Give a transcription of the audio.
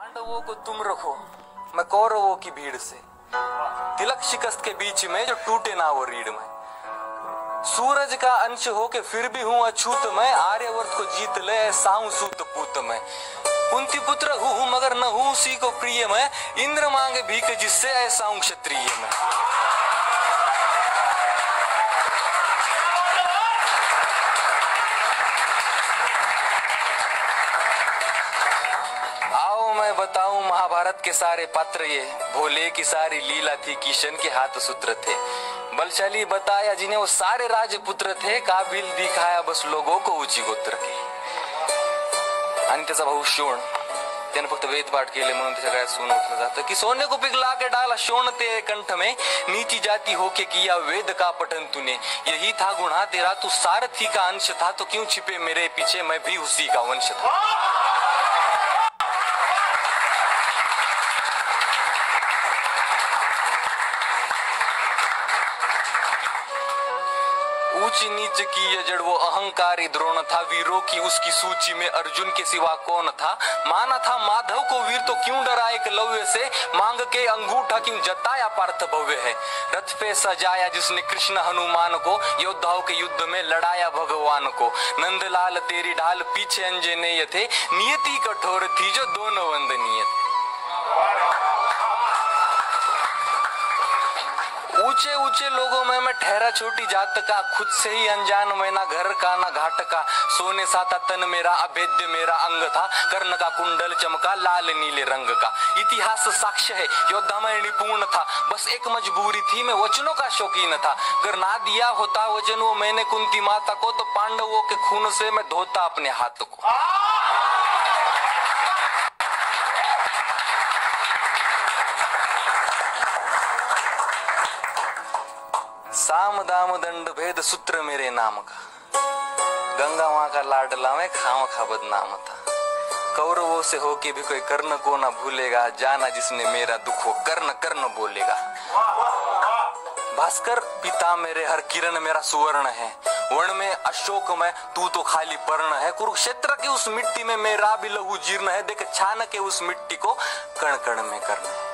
पांडवों को तुम रखो, मैं कौरवों की भीड़ से। तिलक शिकस्त के बीच में जो टूटे ना वो रीढ़ में। सूरज का अंश हो के फिर भी हूँ अछूत मैं, आर्यवर्त को जीत ले साहू सूत पूत मैं। कुंती पुत्र हूँ, मगर न हूँ उसी को प्रिय मैं, इंद्र मांगे भीख जिससे ऐसा क्षत्रिय मैं। आओ मैं, बताऊँ महाभारत के सारे पात्र ये। भोले की सारी लीला थी, किशन के हाथ सूत्र थे। बलशाली बताया जिन्हें वो सारे राजपुत्र थे, काबिल दिखाया बस लोगों को ऊँची गोत्र के। भाऊ शोण त्याने फक्त वेदपाठ केले म्हणून त्याच्या गळ्यात सोनं उठलं जातं की सोने को पिघला के डाला शोण तेरे कंठ में, नीची जाति होके किया वेद का पठन तूने। यही था गुणा तेरा, तू सारथी का अंश था तो क्यों छिपे मेरे पीछे? मैं भी उसी का वंश था। ऊंच नीच की ये जड़ वो अहंकारी द्रोण था। वीरों की उसकी सूची में अर्जुन के सिवा कौन था? माना था माधव को वीर तो क्यों डरा एक लव्य से? मांग के अंगूठा क्यों जताया पार्थ भव्य है? रथ पे सजाया जिसने कृष्ण हनुमान को, योद्धाओं के युद्ध में लड़ाया भगवान को। नंदलाल तेरी ढाल पीछे अंजनेय थे। नियति कठोर थी जो दोनों वंदनीय थे। ऊँचे ऊँचे लोगों में मैं ठहरा छोटी जात का, खुद से ही अनजान मैं ना घर का, ना घाट का। सोने सा था तन मेरा, अभेद्य मेरा अंग था। कर्ण का कुंडल चमका, लाल नीले रंग का। इतिहास साक्ष्य है योद्धा में निपुण था। बस एक मजबूरी थी, मैं वचनों का शौकीन था। अगर ना दिया होता वचन वो मैंने कुंती माता को तो पांडवों के खून से मैं धोता अपने हाथ को। साम दाम दंड भेद सूत्र मेरे नाम का। गंगा माँ का लाडला में खाम खा बदनाम था। कौरवों से होके भी कोई कर्ण को ना भूलेगा, जाना जिसने मेरा दुख हो, कर्ण कर्ण बोलेगा। भास्कर, पिता मेरे, हर किरण मेरा सुवर्ण है। वर्ण में, अशोक में, तू तो खाली पर्ण है। कुरुक्षेत्र की उस मिट्टी में मेरा भी लहू जीर्ण है। देख, छान के उस मिट्टी को कण कण में करना है।